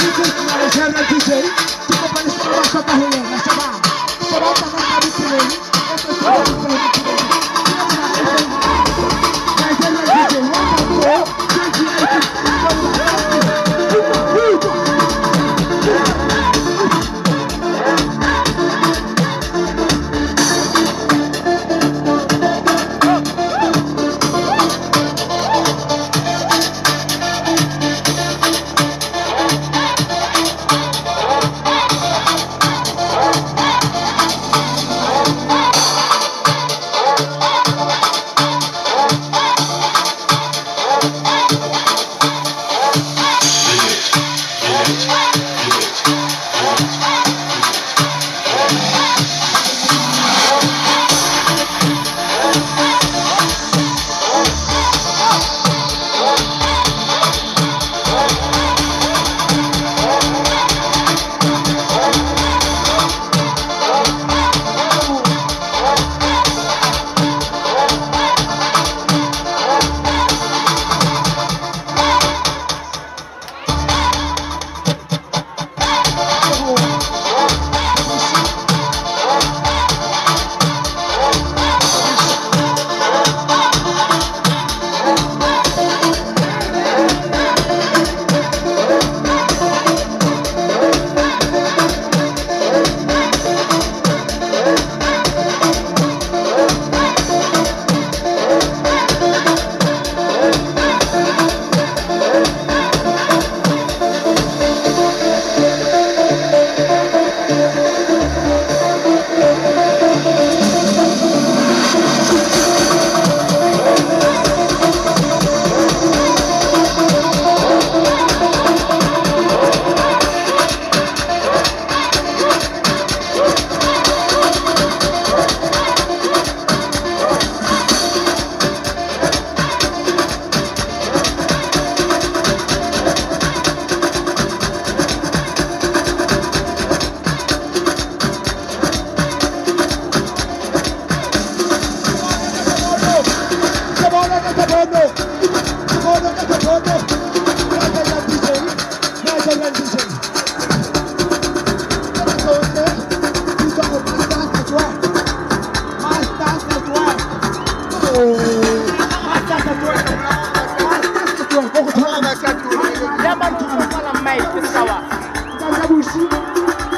Es un Gabuchinho.